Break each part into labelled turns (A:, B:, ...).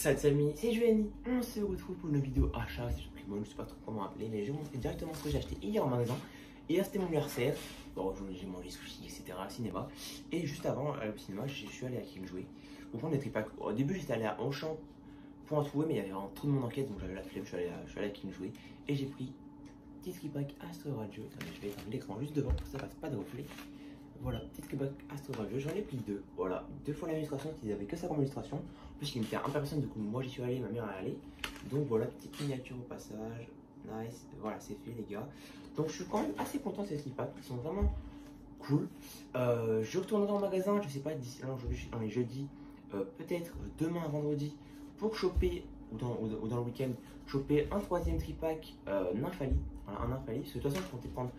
A: Salut amis, c'est Juliani, on se retrouve pour une vidéo achat, c'est bon, je sais pas trop comment appeler, mais je vais vous montrer directement ce que j'ai acheté hier en magasin. Hier c'était mon anniversaire, bon, j'ai mangé sushi, etc. cinéma. Et juste avant euh, au cinéma, je suis allé à King jouer pour prendre des tripacks. Au début j'étais allé à Auchan pour en trouver, mais il y avait vraiment trop de monde en quête, donc j'avais la flemme, je suis allé à, King jouer. Et j'ai pris petit tripack Astro Radio, je vais éteindre l'écran juste devant, pour que ça passe pas de reflet. Voilà, petite Québec Astro j'en ai pris deux. Voilà, deux fois l'administration, qu'ils avaient que ça comme illustration. En plus, il me fait un personne, du coup, moi j'y suis allé, ma mère est allée. Donc voilà, petite miniature au passage. Nice, voilà, c'est fait les gars. Donc je suis quand même assez content de ces slip ils sont vraiment cool. Euh, je retournerai en magasin, je sais pas, d'ici là, on est jeudi, euh, peut-être demain, vendredi, pour choper, ou dans, dans le week-end, choper un troisième tripack euh, Nymphali. Un Nymphali, parce que de toute façon, je comptais prendre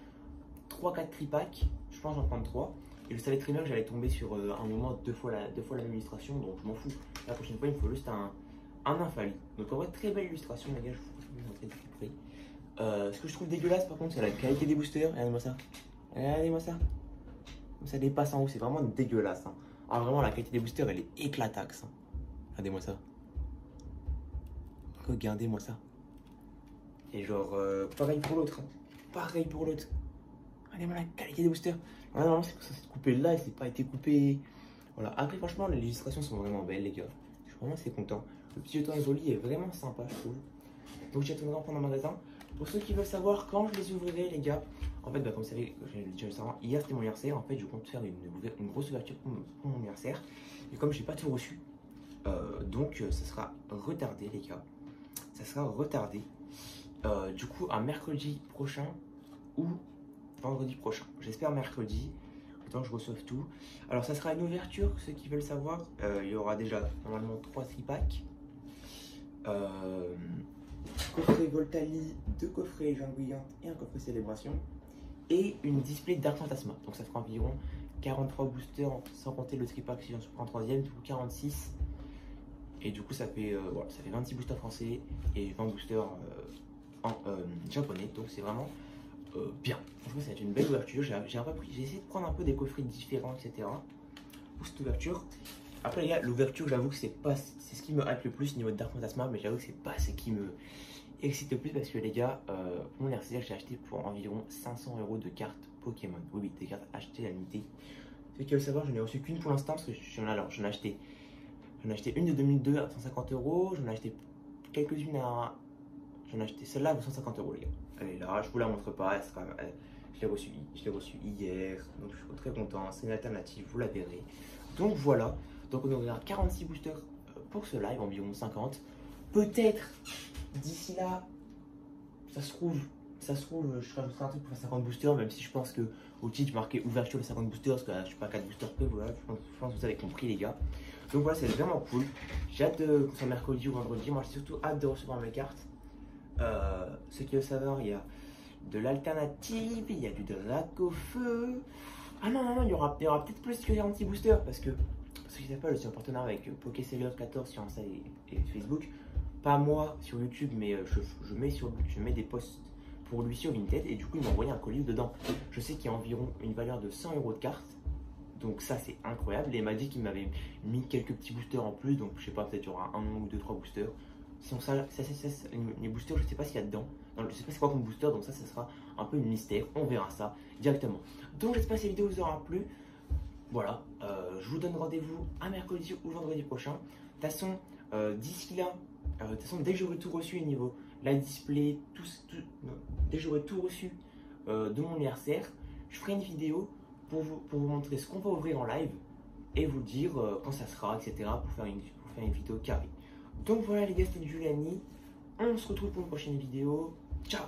A: 3-4 tripacks, je pense j'en prends 3. Et je savais très j'allais tomber sur euh, un moment deux fois l'administration, donc je m'en fous. La prochaine fois, il me faut juste un, un infali. Donc en vrai, très belle illustration, les gars, je vous montrer de plus près. Euh, ce que je trouve dégueulasse par contre, c'est la qualité des boosters. Regardez-moi ça. Regardez-moi ça. Ça dépasse en haut, c'est vraiment dégueulasse. Hein. Ah, vraiment, la qualité des boosters, elle est éclataxe. Hein. Regardez-moi ça. Regardez-moi ça. Et genre, euh, pareil pour l'autre. Hein. Pareil pour l'autre. Regardez-moi la qualité des boosters. Ah non, c'est ça s'est coupé là, c'est pas été coupé. Voilà. Après, franchement, les illustrations sont vraiment belles, les gars. Je suis vraiment assez content. Le petit jeton joli est vraiment sympa, je trouve. Donc, j'ai en prendre un magasin. Pour ceux qui veulent savoir quand je les ouvrirai, les gars, en fait, bah, comme vous savez, j'ai dit avant, hier c'était mon anniversaire. En fait, je compte faire une, grosse ouverture pour mon, anniversaire. Et comme j'ai pas tout reçu, euh, donc euh, ça sera retardé, les gars. Ça sera retardé. Euh, du coup, un mercredi prochain ou vendredi prochain. J'espère mercredi, le que je reçoive tout. Alors ça sera une ouverture, ceux qui veulent savoir. Euh, il y aura déjà normalement 3 3 packs. Euh, coffret Voltali, deux coffrets Jean et un coffret Célébration. Et une display Dark Fantasma. Donc ça fera environ 43 boosters sans compter le tripack si j'en prends troisième, du coup 46. Et du coup ça fait, euh, voilà, ça fait 26 boosters français et 20 boosters japonais. Donc c'est vraiment euh, bien. Franchement, c'est une belle ouverture. J'ai essayé de prendre un peu des coffrets différents, etc. Pour cette ouverture. Après, les gars, l'ouverture, j'avoue que c'est pas c'est ce qui me hype le plus au niveau de Dark Fantasma, mais j'avoue que c'est pas ce qui me excite le plus parce que les gars, euh, pour mon RCR, j'ai acheté pour environ 500 euros de cartes Pokémon. Oui, oui, des cartes achetées à l'unité. Ceux qui veulent savoir, je n'ai reçu qu'une pour l'instant parce que j'en ai, alors, j'en ai acheté. J'en ai acheté une de 2002 à 150 euros. J'en ai acheté quelques-unes à. J'en ai acheté celle-là à 150 euros, les gars elle est là, je vous la montre pas, je l'ai reçue reçu hier, donc je suis très content, c'est une alternative, vous la verrez. Donc voilà, donc on aura 46 boosters euh, pour ce live, environ 50. Peut-être d'ici là, ça se trouve, ça se trouve, je ferai un truc pour 50 boosters, même si je pense que au titre marqué ouverture de 50 boosters, parce que je suis pas 4 boosters peu, voilà, je pense, que vous avez compris les gars. Donc voilà, c'est vraiment cool. J'ai hâte de, que mercredi ou vendredi, moi j'ai surtout hâte de recevoir mes cartes. Euh, ce qui veut savoir, il y a de l'alternative, il y a du drac au feu. Ah non, non, non, il y aura, peut-être plus que 46 boosters parce que, parce que pas, je suis en partenariat avec Pokéseller 14 sur Insta et, Facebook. Pas moi sur YouTube, mais euh, je, mets, des posts pour lui sur Vinted et du coup il m'a envoyé un colis dedans. Je sais qu'il y a environ une valeur de 100 euros de carte. Donc ça c'est incroyable. Et il m'a dit qu'il m'avait mis quelques petits boosters en plus. Donc je sais pas, peut-être y aura un ou deux, trois boosters. Sinon ça, ça, les boosters, je sais pas ce qu'il y a dedans. je sais pas c'est quoi comme booster, donc ça, ça sera un peu une mystère. On verra ça directement. Donc j'espère que cette vidéo vous aura plu. Voilà, euh, je vous donne rendez-vous à mercredi ou vendredi prochain. De toute façon, euh, d'ici là, euh, de toute façon, dès que j'aurai tout reçu au niveau la display, dès que j'aurai tout reçu de mon anniversaire, je ferai une vidéo pour vous, pour vous montrer ce qu'on va ouvrir en live et vous dire quand ça sera, etc. pour faire une, pour faire une vidéo carrée. Donc voilà les gars, c'était Juliani. On se retrouve pour une prochaine vidéo. Ciao